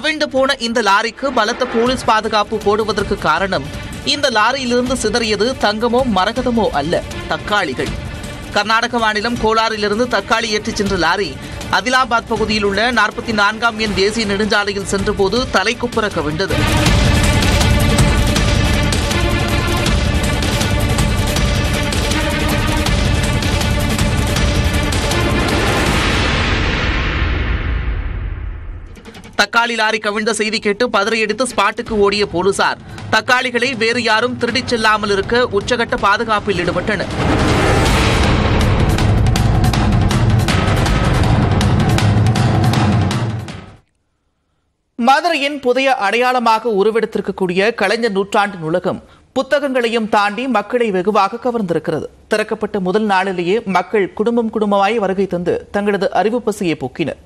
போன இந்த லாரிக்கு பலத்த போலீஸ் பாதுகாப்பு போடுவதற்கு காரணம் இந்த லாரியிலிருந்து சிதறியது தங்கமோ மரகதமோ அல்ல தக்காளிகள். கர்நாடக மாநிலம் கோலாரிலிருந்து தக்காளி ஏற்றிச் சென்ற லாரி அதிலாபாத் பகுதியில் உள்ள நாற்பத்தி நான்காம் எண் தேசிய நெடுஞ்சாலையில் சென்றபோது தலைக்குப்புற கவிழ்ந்தது. தக்காளி லாரி கவிழ்ந்த செய்தி கேட்டு பதறியடித்து ஸ்பாட்டுக்கு ஓடிய போலீசார். தக்காளிகளை வேறு யாரும் திருடிச் செல்லாமல் இருக்க உச்சகட்ட பாதுகாப்பில் ஈடுபட்டனர். மதுரையின் புதிய அடையாளமாக உருவெடுத்திருக்கக்கூடிய கலைஞர் நூற்றாண்டு நூலகம் புத்தகங்களையும் தாண்டி மக்களை வெகுவாக கவர்ந்திருக்கிறது. திறக்கப்பட்ட முதல் நாளிலேயே மக்கள் குடும்பம் குடும்பமாய் வருகை தந்து தங்களது அறிவு பசியை போக்கினர்.